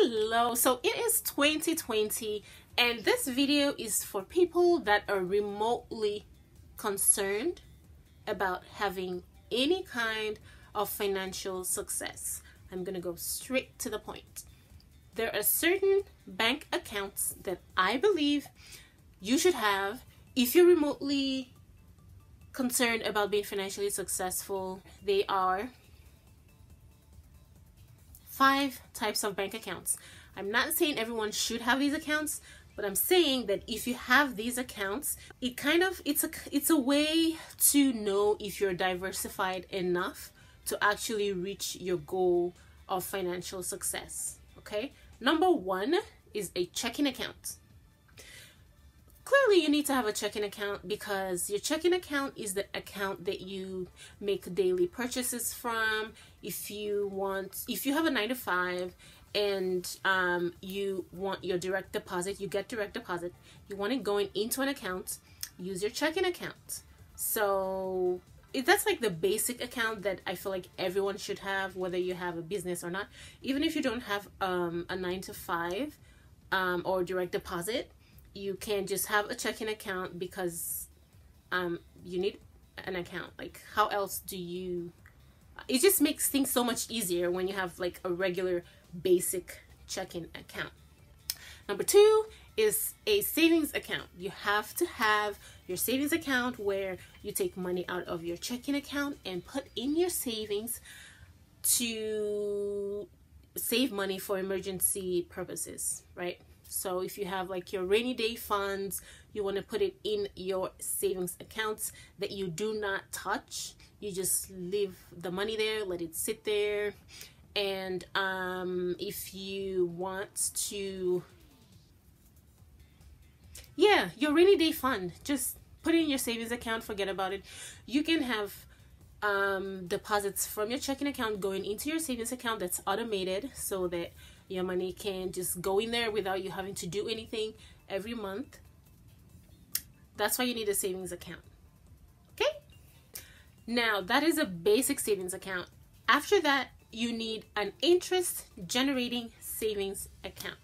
Hello, so it is 2020 and this video is for people that are remotely concerned about having any kind of financial success. I'm to go straight to the point. There are certain bank accounts that I believe you should have if you're remotely concerned about being financially successful. They are five types of bank accounts. I'm not saying everyone should have these accounts, but I'm saying that if you have these accounts, it kind of it's a it's a way to know if you're diversified enough to actually reach your goal of financial success. Okay? Number 1 is a checking account clearly you need to have a checking account because your checking account is the account that you make daily purchases from. If you want if you have a nine to five and um, you want your direct deposit you get direct deposit. You want it going into an account use your checking account. So that's like the basic account that I feel like everyone should have, whether you have a business or not. Even if you don't have um, a nine to five um, or direct deposit, you can't just have a checking account because um, you need an account. Like, how else do you? It just makes things so much easier when you have like a regular basic checking account. Number two is a savings account. You have to have your savings account where you take money out of your checking account and put in your savings to save money for emergency purposes, right? So if you have like your rainy day funds, you want to put it in your savings accounts that you do not touch. You just leave the money there, let it sit there. And um, if you want to, yeah, your rainy day fund, just put it in your savings account, forget about it. You can have um, deposits from your checking account going into your savings account that's automated so that your money can just go in there without you having to do anything every month. That's why you need a savings account. Okay? Now, that is a basic savings account. After that, you need an interest generating savings account.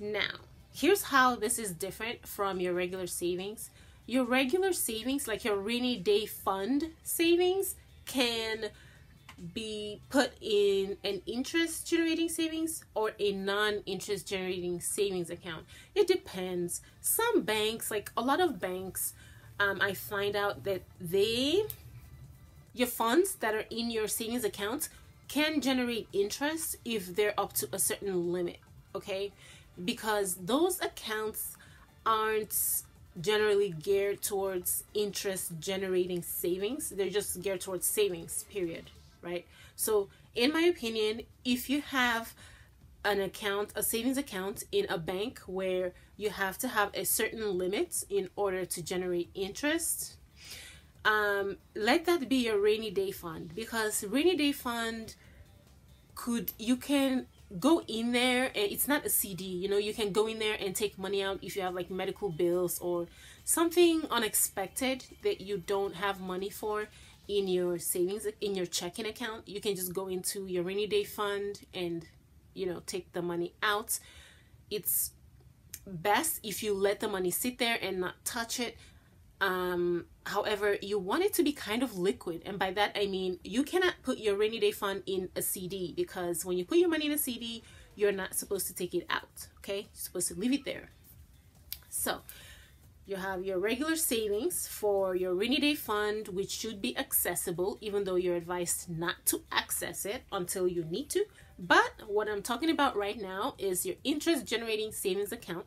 Now, here's how this is different from your regular savings. Your regular savings, like your rainy day fund savings, can be put in an interest generating savings or a non interest generating savings account. It depends. Some banks, like a lot of banks, um, I find out that they, your funds that are in your savings account can generate interest if they're up to a certain limit, okay? Because those accounts aren't generally geared towards interest generating savings, they're just geared towards savings, period right? So, in my opinion, if you have an account, a savings account in a bank where you have to have a certain limit in order to generate interest, um, let that be your rainy day fund because rainy day fund could you can go in there and it's not a CD, you know, you can go in there and take money out if you have like medical bills or something unexpected that you don't have money for in your savings in your checking account you can just go into your rainy day fund and you know take the money out. It's best if you let the money sit there and not touch it. Um however you want it to be kind of liquid and by that i mean you cannot put your rainy day fund in a cd because when you put your money in a cd you're not supposed to take it out okay? You're supposed to leave it there. So you have your regular savings for your rainy day fund, which should be accessible, even though you're advised not to access it until you need to. But what I'm talking about right now is your interest generating savings account,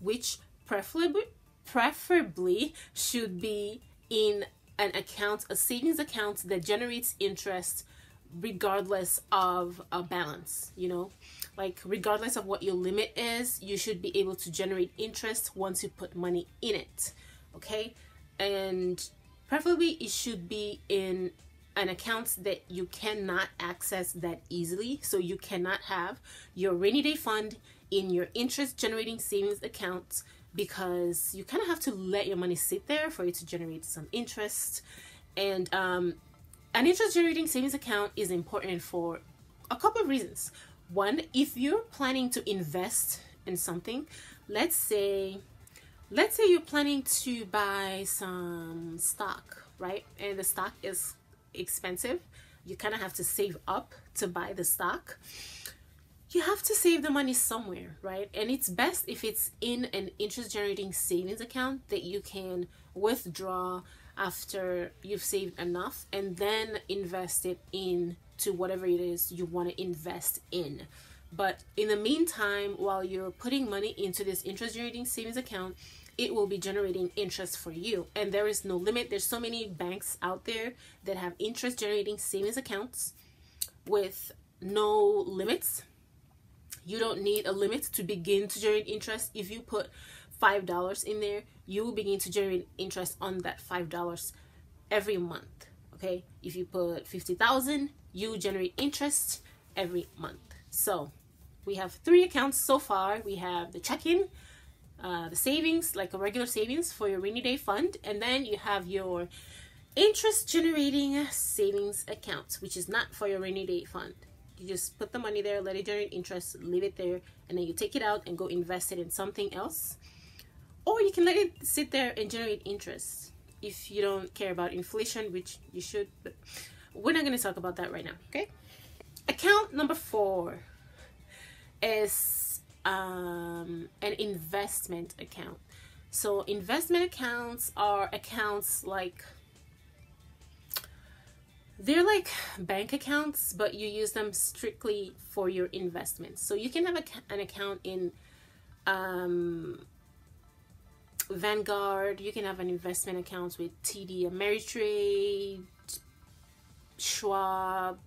which preferably, preferably should be in an account, a savings account that generates interest regardless of a balance, you know? like regardless of what your limit is you should be able to generate interest once you put money in it okay? And preferably it should be in an account that you cannot access that easily. So you cannot have your rainy day fund in your interest generating savings account because you kind of have to let your money sit there for it to generate some interest. And um, an interest generating savings account is important for a couple of reasons. One if you're planning to invest in something let's say let's say you're planning to buy some stock right? And the stock is expensive. You kind of have to save up to buy the stock. You have to save the money somewhere right? And it's best if it's in an interest generating savings account that you can withdraw after you've saved enough and then invest it in to whatever it is you want to invest in. But in the meantime while you're putting money into this interest generating savings account it will be generating interest for you. And there is no limit. There's so many banks out there that have interest generating savings accounts with no limits. You don't need a limit to begin to generate interest. If you put five dollars in there you will begin to generate interest on that five dollars every month okay if you put 50,000 you generate interest every month so we have three accounts so far we have the checking uh, the savings, like a regular savings for your rainy day fund, and then you have your interest generating savings account, which is not for your rainy day fund. You just put the money there, let it generate interest, leave it there, and then you take it out and go invest it in something else. Or you can let it sit there and generate interest if you don't care about inflation, which you should, but we're not going to talk about that right now, okay? Account number four is um, an investment account. So investment accounts are accounts like they're like bank accounts, but you use them strictly for your investments. So you can have a, an account in um, Vanguard. You can have an investment account with TD Ameritrade, Schwab,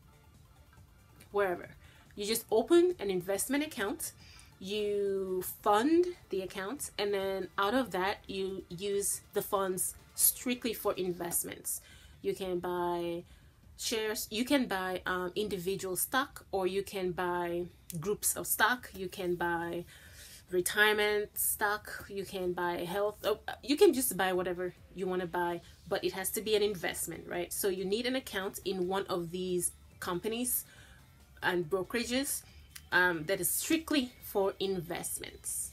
wherever. You just open an investment account you fund the account and then out of that you use the funds strictly for investments you can buy shares you can buy um, individual stock or you can buy groups of stock you can buy retirement stock you can buy health oh, you can just buy whatever you want to buy but it has to be an investment right so you need an account in one of these companies and brokerages um, that is strictly for investments.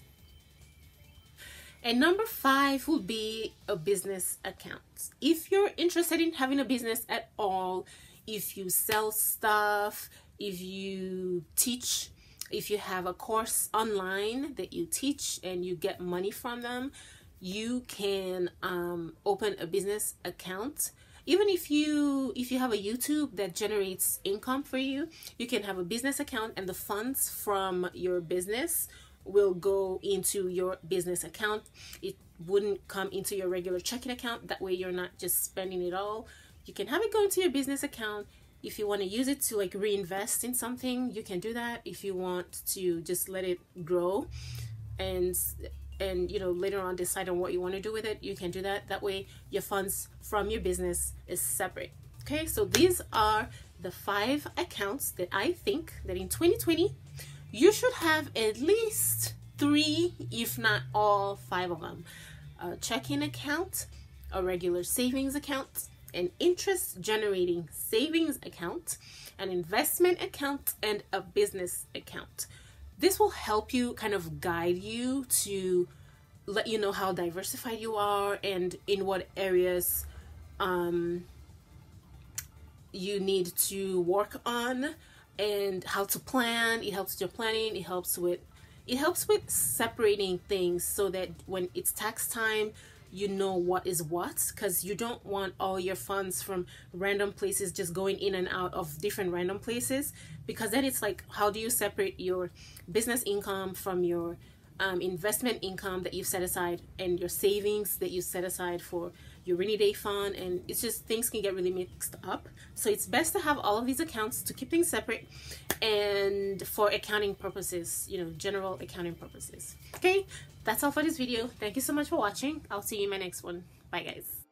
And number five would be a business account. If you're interested in having a business at all, if you sell stuff, if you teach, if you have a course online that you teach and you get money from them, you can um, open a business account. Even if you if you have a youtube that generates income for you you can have a business account and the funds from your business will go into your business account. It wouldn't come into your regular checking account. That way you're not just spending it all. You can have it go into your business account if you want to use it to like reinvest in something you can do that. If you want to just let it grow and and you know later on decide on what you want to do with it you can do that. That way your funds from your business is separate. Okay so these are the five accounts that i think that in 2020 you should have at least three if not all five of them a checking account a regular savings account an interest generating savings account an investment account and a business account. This will help you kind of guide you to let you know how diversified you are and in what areas um, you need to work on and how to plan. It helps with your planning. It helps with it helps with separating things so that when it's tax time you know what is what because you don't want all your funds from random places just going in and out of different random places because then it's like how do you separate your business income from your um, investment income that you've set aside and your savings that you set aside for your rainy day fund? And it's just things can get really mixed up. So it's best to have all of these accounts to keep things separate and for accounting purposes you know general accounting purposes. Okay that's all for this video. Thank you so much for watching. I'll see you in my next one. Bye guys